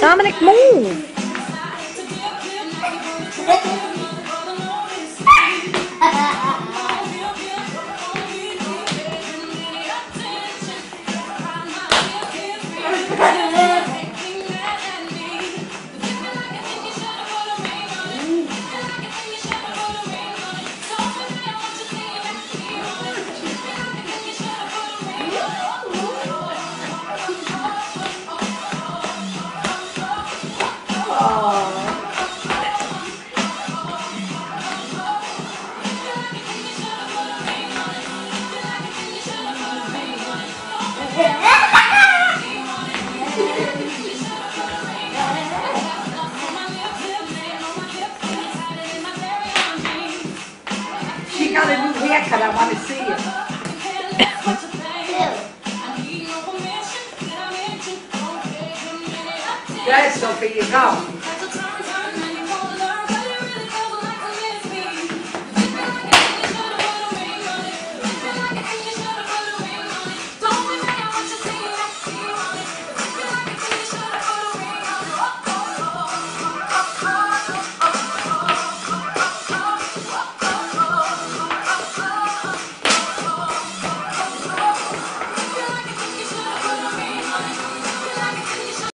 Dominic, move. She got a new haircut. I want to see it. Go ahead, Sophie. You go.